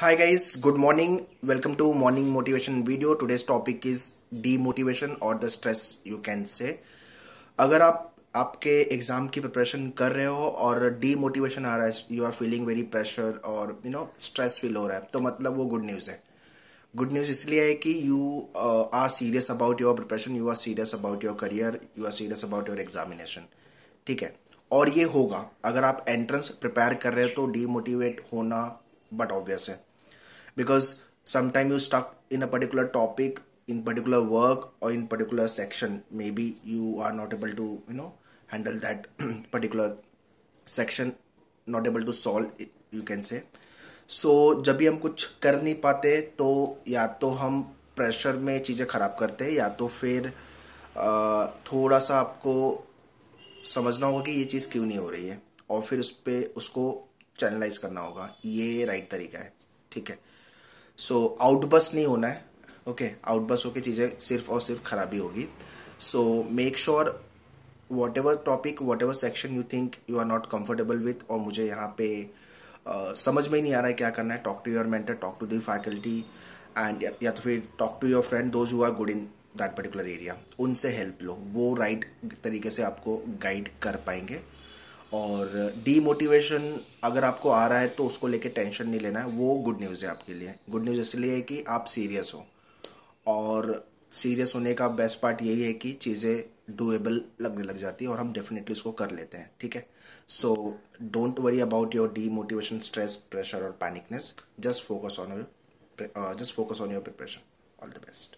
Hi guys, good morning. Welcome to morning motivation video. Today's topic is demotivation or the stress you can say. अगर आप आपके exam की preparation कर रहे हो और डीमोटिवेशन आ रहा है you are feeling very pressure और यू नो स्ट्रेस फील हो रहा है तो मतलब वो गुड न्यूज़ है गुड न्यूज़ इसलिए है कि you are serious about your preparation you are serious about your career you are serious about your examination ठीक है और ये होगा अगर आप एंट्रेंस प्रिपेयर कर रहे हो तो डीमोटिवेट होना बट ऑब्वियस है because sometimes you stuck in a particular topic in particular work or in particular section maybe you are not able to you know handle that particular section not able to solve it, you can say so, जब भी हम कुछ कर नहीं पाते तो या तो हम प्रेशर में चीज़ें ख़राब करते हैं या तो फिर थोड़ा सा आपको समझना होगा कि ये चीज़ क्यों नहीं हो रही है और फिर उस पर उसको चैनलाइज करना होगा ये राइट तरीका है ठीक है सो आउटबस नहीं होना है ओके आउटबस होकर चीज़ें सिर्फ़ और सिर्फ़ खराबी होगी। So make sure whatever topic whatever section you think you are not comfortable with और मुझे यहाँ पे uh, समझ में ही नहीं आ रहा है क्या करना है। Talk to your mentor talk to the faculty and या तो फिर talk to your friend those who good in that particular area उनसे हेल्प लो। वो राइट right तरीके से आपको गाइड कर पाएँगे। और डीमोटिवेशन अगर आपको आ रहा है तो उसको लेके टेंशन नहीं लेना है, वो गुड न्यूज़ है आपके लिए। गुड न्यूज़ इसलिए है कि आप सीरियस हो। और सीरियस होने का बेस्ट पार्ट यही है कि चीज़ें डूएबल लगने लग जाती है और हम डेफिनेटली उसको कर लेते हैं, ठीक है? So don't worry about your demotivation stress pressure और panicness just focus on your just focus on your preparation all the best